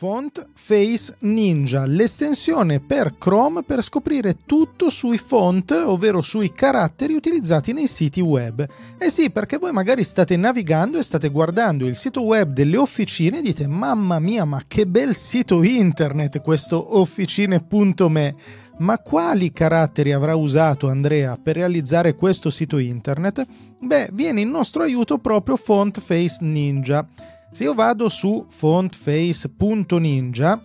Font Face Ninja, l'estensione per Chrome per scoprire tutto sui font, ovvero sui caratteri utilizzati nei siti web. Eh sì, perché voi magari state navigando e state guardando il sito web delle officine e dite mamma mia, ma che bel sito internet questo officine.me. Ma quali caratteri avrà usato Andrea per realizzare questo sito internet? Beh, viene in nostro aiuto proprio Font Face Ninja. Se io vado su fontface.ninja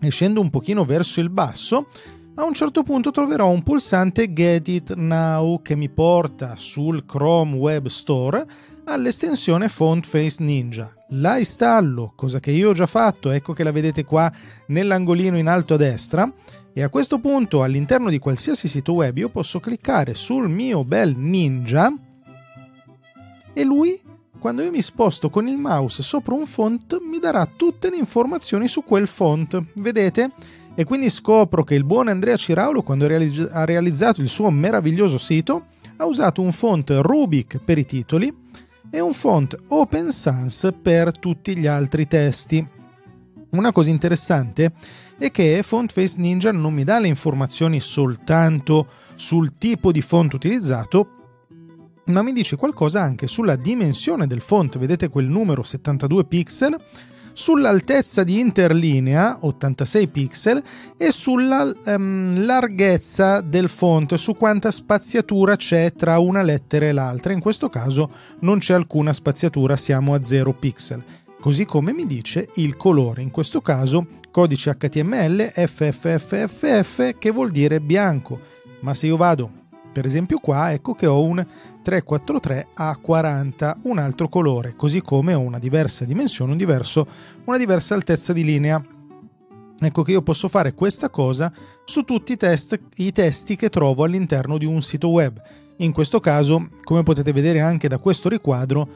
e scendo un pochino verso il basso, a un certo punto troverò un pulsante Get It Now che mi porta sul Chrome Web Store all'estensione Fontface Ninja. La installo, cosa che io ho già fatto, ecco che la vedete qua nell'angolino in alto a destra, e a questo punto all'interno di qualsiasi sito web io posso cliccare sul mio bel ninja e lui quando io mi sposto con il mouse sopra un font mi darà tutte le informazioni su quel font, vedete? E quindi scopro che il buon Andrea Ciraulo, quando ha realizzato il suo meraviglioso sito, ha usato un font Rubik per i titoli e un font Open Sans per tutti gli altri testi. Una cosa interessante è che Fontface Ninja non mi dà le informazioni soltanto sul tipo di font utilizzato, ma mi dice qualcosa anche sulla dimensione del font, vedete quel numero 72 pixel, sull'altezza di interlinea 86 pixel e sulla um, larghezza del font, su quanta spaziatura c'è tra una lettera e l'altra. In questo caso non c'è alcuna spaziatura, siamo a 0 pixel. Così come mi dice il colore, in questo caso codice HTML FFFFF che vuol dire bianco. Ma se io vado per esempio qua ecco che ho un 343 A40, un altro colore, così come ho una diversa dimensione, un diverso, una diversa altezza di linea. Ecco che io posso fare questa cosa su tutti i, test, i testi che trovo all'interno di un sito web. In questo caso, come potete vedere anche da questo riquadro,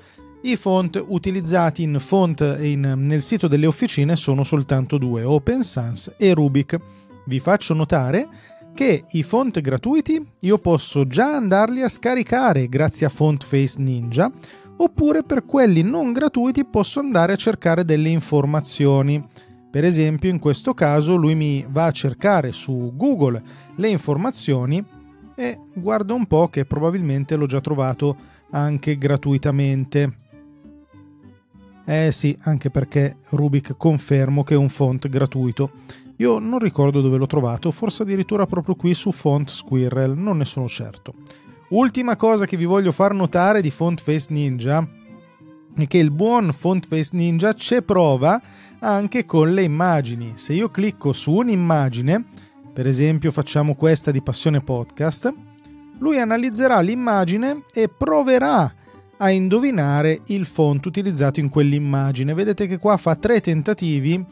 i font utilizzati in font in, nel sito delle officine sono soltanto due, Open Sans e Rubik. Vi faccio notare che i font gratuiti io posso già andarli a scaricare grazie a Fontface Ninja, oppure per quelli non gratuiti posso andare a cercare delle informazioni. Per esempio, in questo caso lui mi va a cercare su Google le informazioni e guarda un po' che probabilmente l'ho già trovato anche gratuitamente. Eh sì, anche perché Rubik confermo che è un font gratuito. Io non ricordo dove l'ho trovato, forse addirittura proprio qui su Font Squirrel, non ne sono certo. Ultima cosa che vi voglio far notare di Font Face Ninja è che il buon Font Face Ninja c'è prova anche con le immagini. Se io clicco su un'immagine, per esempio facciamo questa di Passione Podcast, lui analizzerà l'immagine e proverà a indovinare il font utilizzato in quell'immagine. Vedete che qua fa tre tentativi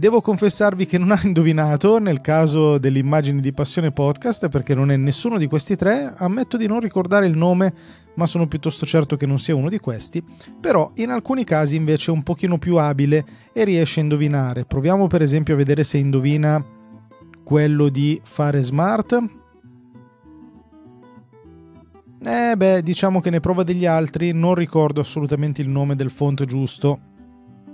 Devo confessarvi che non ha indovinato nel caso delle immagini di Passione Podcast perché non è nessuno di questi tre. Ammetto di non ricordare il nome, ma sono piuttosto certo che non sia uno di questi. Però in alcuni casi invece è un pochino più abile e riesce a indovinare. Proviamo per esempio a vedere se indovina quello di fare smart. Eh beh, diciamo che ne prova degli altri, non ricordo assolutamente il nome del font giusto.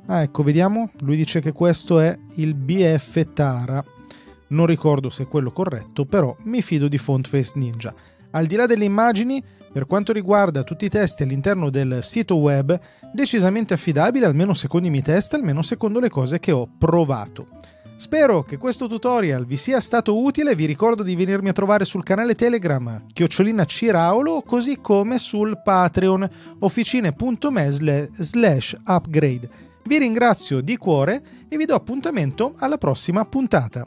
Ah, ecco, vediamo. Lui dice che questo è il BF Tara. Non ricordo se è quello corretto, però mi fido di Fontface Ninja. Al di là delle immagini, per quanto riguarda tutti i testi all'interno del sito web, decisamente affidabile, almeno secondo i miei test, almeno secondo le cose che ho provato. Spero che questo tutorial vi sia stato utile, vi ricordo di venirmi a trovare sul canale Telegram chiocciolina Ciraulo, così come sul Patreon officine.me slash upgrade. Vi ringrazio di cuore e vi do appuntamento alla prossima puntata.